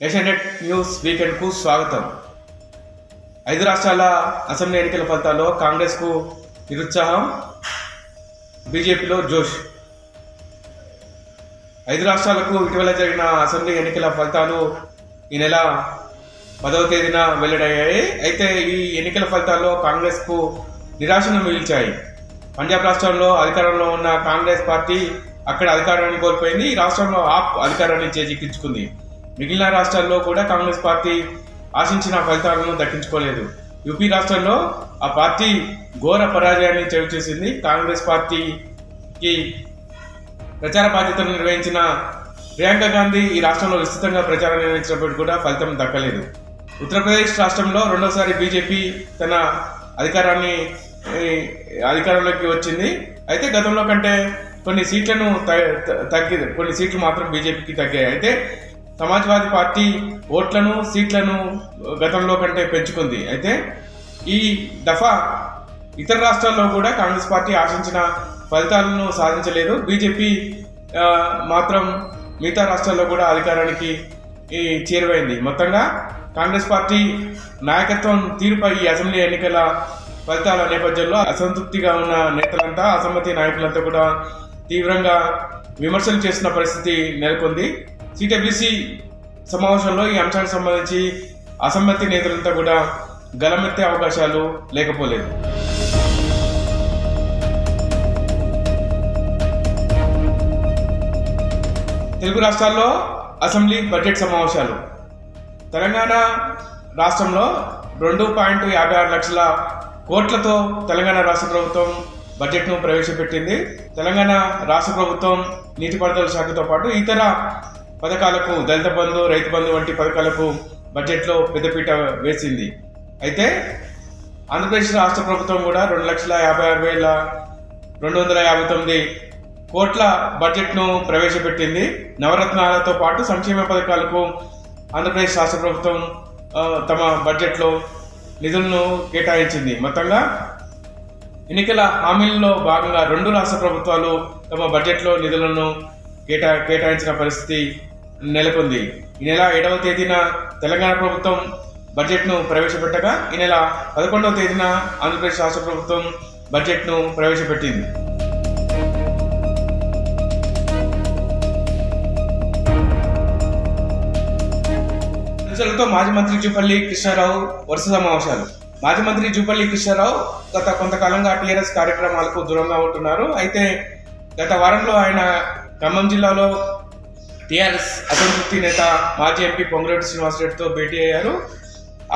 Asianet news వీకెండ్కు స్వాగతం. ఐదు రాష్ట్రాల అసెంబ్లీ ఎన్నికల ఫలితాల్లో కాంగ్రెస్కు నిరుత్సాహం బీజేపీలో జోష్. ఐదు రాష్ట్రాలకు ఇటీవల జరిగిన అసెంబ్లీ ఎన్నికల ఫలితాలు ఈ నెల పదవ తేదీన వెల్లడయ్యాయి. అయితే ఈ ఎన్నికల ఫలితాల్లో కాంగ్రెస్కు నిరాశను మిగిల్చాయి. పంజాబ్ రాష్ట్రంలో అధికారంలో ఉన్న కాంగ్రెస్ పార్టీ అక్కడ అధికారాన్ని కోల్పోయింది. ఈ రాష్ట్రంలో ఆప్ అధికారాన్ని చేజిక్కించుకుంది. మిగిలిన రాష్ట్రాల్లో కూడా కాంగ్రెస్ పార్టీ ఆశించిన ఫలితాలను దక్కించుకోలేదు. యూపీ రాష్ట్రంలో ఆ పార్టీ ఘోర పరాజయాన్ని చవిచూసింది కాంగ్రెస్ పార్టీకి ప్రచార బాధ్యతను నిర్వహించిన ప్రియాంక గాంధీ ఈ రాష్ట్రంలో విస్తృతంగా ప్రచారం నిర్వహించినప్పటికీ కూడా ఫలితం దక్కలేదు. ఉత్తరప్రదేశ్ రాష్ట్రంలో రెండోసారి బీజేపీ తన అధికారాన్ని అధికారంలోకి వచ్చింది. అయితే గతంలో కంటే కొన్ని సీట్లను తగ్గి కొన్ని సీట్లు మాత్రం బీజేపీకి తగ్గాయి. అయితే సమాజ్వాదీ పార్టీ ఓట్లను సీట్లను గతంలో కంటే పెంచుకుంది. అయితే ఈ దఫా ఇతర రాష్ట్రాల్లో కూడా కాంగ్రెస్ పార్టీ ఆశించిన ఫలితాలను సాధించలేదు. బీజేపీ మాత్రం మిగతా రాష్ట్రాల్లో కూడా అధికారానికి ఈ, చేరువైంది. మొత్తంగా కాంగ్రెస్ పార్టీ నాయకత్వం తీరుపై ఈ అసెంబ్లీ ఎన్నికల ఫలితాల నేపథ్యంలో అసంతృప్తిగా ఉన్న నేతలంతా అసమ్మతి నాయకులంతా కూడా తీవ్రంగా విమర్శలు చేసిన పరిస్థితి నెలకొంది. సిడబ్ల్యూసి సమావేశంలో ఈ అంశానికి సంబంధించి అసమ్మతి నేతలంతా కూడా గలమెత్తే అవకాశాలు లేకపోలేదు. తెలుగు రాష్ట్రాల్లో అసెంబ్లీ బడ్జెట్ సమావేశాలు. తెలంగాణ రాష్ట్రంలో రెండు పాయింట్ యాభై ఆరు లక్షల కోట్లతో తెలంగాణ రాష్ట్ర ప్రభుత్వం బడ్జెట్ను ప్రవేశపెట్టింది. తెలంగాణ రాష్ట్ర ప్రభుత్వం నీటిపారుదల శాఖతో పాటు ఇతర పథకాలకు దళిత బంధు రైతు బంధు వంటి పథకాలకు బడ్జెట్లో పెద్దపీట వేసింది. అయితే ఆంధ్రప్రదేశ్ రాష్ట్ర ప్రభుత్వం కూడా రెండు లక్షల యాభై ఆరు వేల రెండు వందల యాభై తొమ్మిది కోట్ల బడ్జెట్ను ప్రవేశపెట్టింది. నవరత్నాలతో పాటు సంక్షేమ పథకాలకు ఆంధ్రప్రదేశ్ రాష్ట్ర ప్రభుత్వం తమ బడ్జెట్లో నిధులను కేటాయించింది. మొత్తంగా ఎన్నికల హామీల్లో భాగంగా రెండు రాష్ట్ర ప్రభుత్వాలు తమ బడ్జెట్లో నిధులను కేటా కేటాయించిన పరిస్థితి నెలకొంది. ఈ నెల ఏడవ తేదీన తెలంగాణ ప్రభుత్వం బడ్జెట్ను ప్రవేశపెట్టగా ఈ నెల పదకొండవ తేదీన ఆంధ్రప్రదేశ్ రాష్ట్ర ప్రభుత్వం బడ్జెట్ను ప్రవేశపెట్టింది. ప్రజలతో మాజీ మంత్రి జూపల్లి కృష్ణారావు వరుస సమావేశాలు. మాజీ మంత్రి జూపల్లి కృష్ణారావు గత కొంతకాలంగా టీఆర్ఎస్ కార్యక్రమాలకు దూరంగా ఉంటున్నారు. అయితే గత వారంలో ఆయన ఖమ్మం జిల్లాలో టీఆర్ఎస్ అసంతృప్తి నేత మాజీ ఎంపీ పొంగులేటి శ్రీనివాసరెడ్డితో భేటీ అయ్యారు.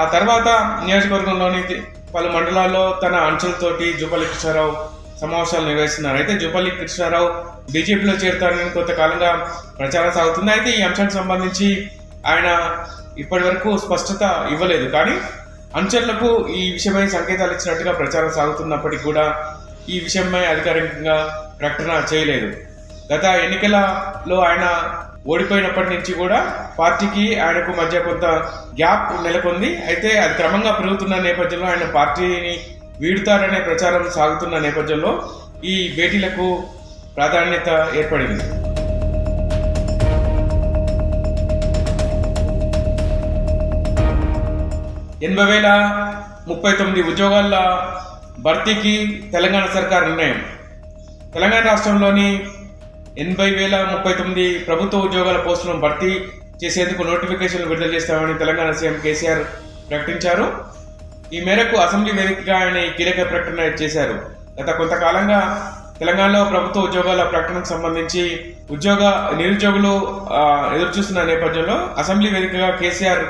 ఆ తర్వాత నియోజకవర్గంలోని పలు మండలాల్లో తన అంచులతోటి జూపల్లి కృష్ణారావు సమావేశాలు నిర్వహిస్తున్నారు. అయితే జూపల్లి కృష్ణారావు బీజేపీలో చేరుతారని కొంతకాలంగా ప్రచారం సాగుతుంది. అయితే ఈ అంశానికి సంబంధించి ఆయన ఇప్పటి వరకు స్పష్టత ఇవ్వలేదు. కానీ అనుచరులకు ఈ విషయమై సంకేతాలు ఇచ్చినట్టుగా ప్రచారం సాగుతున్నప్పటికీ కూడా ఈ విషయమై అధికారికంగా ప్రకటన చేయలేదు. గత ఎన్నికలలో ఆయన ఓడిపోయినప్పటి నుంచి కూడా పార్టీకి ఆయనకు మధ్య కొంత గ్యాప్ నెలకొంది. అయితే అది క్రమంగా పెరుగుతున్న నేపథ్యంలో ఆయన పార్టీని వీడుతారనే ప్రచారం సాగుతున్న నేపథ్యంలో ఈ భేటీలకు ప్రాధాన్యత ఏర్పడింది. ఎనభై వేల ముప్పై తొమ్మిది ఉద్యోగాల భర్తీకి తెలంగాణ సర్కార్ నిర్ణయం. తెలంగాణ రాష్ట్రంలోని ఎనభై వేల ముప్పై తొమ్మిది ప్రభుత్వ ఉద్యోగాల పోస్టులను భర్తీ చేసేందుకు నోటిఫికేషన్లు విడుదల చేస్తామని తెలంగాణ సీఎం కేసీఆర్ ప్రకటించారు. ఈ మేరకు అసెంబ్లీ వేదికగా ఆయన కీలక ప్రకటన చేశారు. గత కొంతకాలంగా తెలంగాణలో ప్రభుత్వ ఉద్యోగాల ప్రకటనకు సంబంధించి ఉద్యోగ నిరుద్యోగులు ఎదురుచూస్తున్న నేపథ్యంలో అసెంబ్లీ వేదికగా కేసీఆర్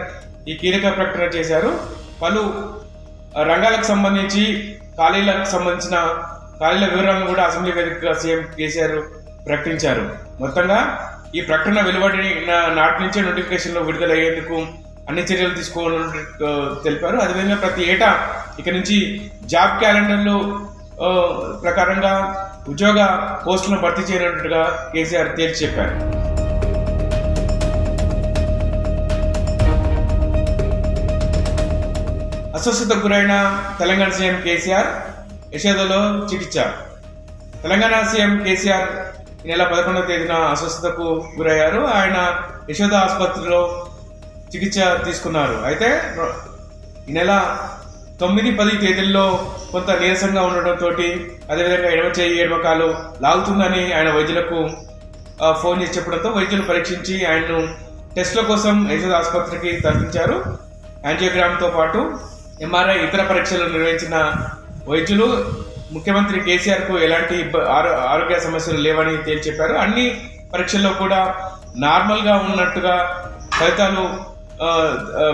ఈ కీలక ప్రకటన చేశారు. పలు రంగాలకు సంబంధించి ఖాళీలకు సంబంధించిన ఖాళీల వివరాలను కూడా అసెంబ్లీ వేదికగా సీఎం కేసీఆర్ ప్రకటించారు. మొత్తంగా ఈ ప్రకటన వెలువడిన నాటి నుంచే నోటిఫికేషన్లో విడుదలయ్యేందుకు అన్ని చర్యలు తీసుకోవాలని తెలిపారు. అదేవిధంగా ప్రతి ఏటా ఇక నుంచి జాబ్ క్యాలెండర్లు ప్రకారంగా ఉద్యోగ పోస్టులను భర్తీ చేయనున్నట్టుగా కేసీఆర్ తేల్చి చెప్పారు. అస్వస్థతకు గురైన తెలంగాణ సీఎం కేసీఆర్ యశోదలో చికిత్స. తెలంగాణ సీఎం కేసీఆర్ ఈ నెల పదకొండవ తేదీన అస్వస్థతకు గురయ్యారు. ఆయన యశోద ఆసుపత్రిలో చికిత్స తీసుకున్నారు. అయితే ఈ నెల తొమ్మిది పది తేదీల్లో కొంత నీరసంగా ఉండడంతో అదేవిధంగా ఎడమ చేయి ఎడమకాలు లాగుతుందని ఆయన వైద్యులకు ఫోన్ చేసి చెప్పడంతో వైద్యులు పరీక్షించి ఆయన్ను టెస్టుల కోసం యశోద ఆసుపత్రికి తరలించారు. యాంజియోగ్రామ్తో పాటు ఎంఆర్ఐ ఇతర పరీక్షలు నిర్వహించిన వైద్యులు ముఖ్యమంత్రి కేసీఆర్కు ఎలాంటి ఆరో- ఆరోగ్య సమస్యలు లేవని తేల్చి చెప్పారు అన్ని పరీక్షల్లో కూడా నార్మల్గా ఉన్నట్టుగా ఫలితాలు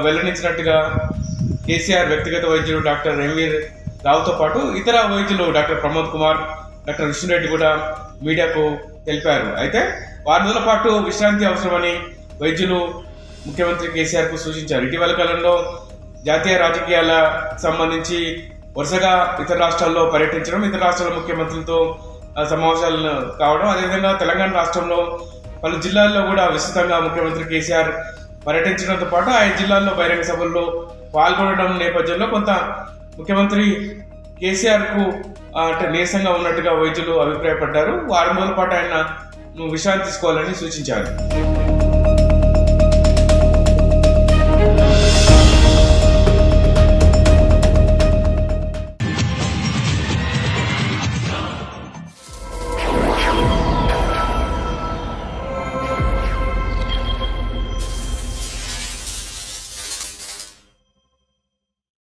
వెల్లడించినట్టుగా కేసీఆర్ వ్యక్తిగత వైద్యుడు డాక్టర్ ఎంవీర్ రావుతో పాటు ఇతర వైద్యులు డాక్టర్ ప్రమోద్ కుమార్ డాక్టర్ విష్ణురెడ్డి కూడా మీడియాకు తెలిపారు. అయితే వారం రోజుల పాటు విశ్రాంతి అవసరమని వైద్యులు ముఖ్యమంత్రి కేసీఆర్కు సూచించారు. ఇటీవల కాలంలో జాతీయ రాజకీయాల సంబంధించి వరుసగా ఇతర రాష్ట్రాల్లో పర్యటించడం ఇతర రాష్ట్రాల ముఖ్యమంత్రులతో ఆ, సమావేశాలు కావడం అదేవిధంగా తెలంగాణ రాష్ట్రంలో పలు జిల్లాల్లో కూడా విస్తృతంగా ముఖ్యమంత్రి కేసీఆర్ పర్యటించడంతో పాటు ఆయా జిల్లాల్లో బహిరంగ సభల్లో పాల్గొనడం నేపథ్యంలో కొంత ముఖ్యమంత్రి కేసీఆర్కు అంటే నీరసంగా ఉన్నట్టుగా వైద్యులు అభిప్రాయపడ్డారు. వారం రోజుల పాటు ఆయన విశ్రాంతి తీసుకోవాలని సూచించారు.